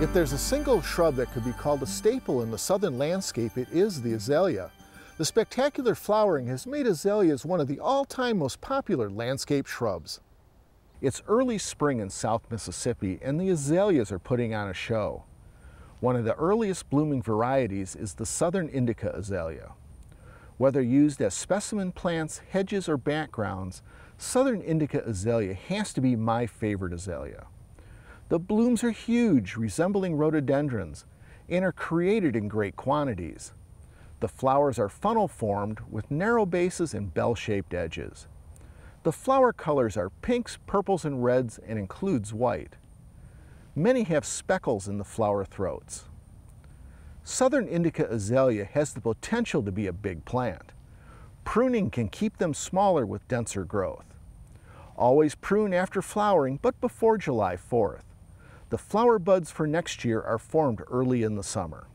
If there's a single shrub that could be called a staple in the southern landscape, it is the azalea. The spectacular flowering has made azaleas one of the all-time most popular landscape shrubs. It's early spring in South Mississippi and the azaleas are putting on a show. One of the earliest blooming varieties is the Southern Indica azalea. Whether used as specimen plants, hedges, or backgrounds, Southern Indica azalea has to be my favorite azalea. The blooms are huge, resembling rhododendrons, and are created in great quantities. The flowers are funnel formed with narrow bases and bell-shaped edges. The flower colors are pinks, purples, and reds and includes white. Many have speckles in the flower throats. Southern Indica azalea has the potential to be a big plant. Pruning can keep them smaller with denser growth. Always prune after flowering, but before July 4th. The flower buds for next year are formed early in the summer.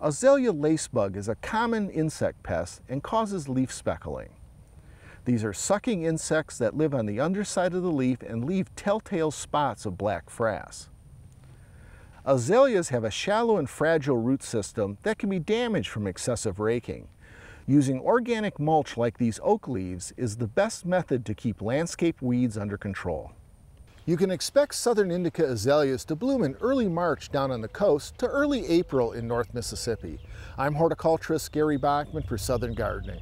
Azalea lacebug is a common insect pest and causes leaf speckling. These are sucking insects that live on the underside of the leaf and leave telltale spots of black frass. Azaleas have a shallow and fragile root system that can be damaged from excessive raking. Using organic mulch like these oak leaves is the best method to keep landscape weeds under control. You can expect southern indica azaleas to bloom in early March down on the coast to early April in North Mississippi. I'm horticulturist Gary Bachman for Southern Gardening.